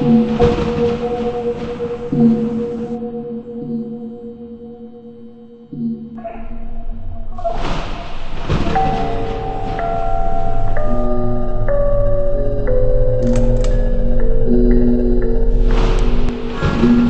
Thank mm -hmm. you.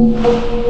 Música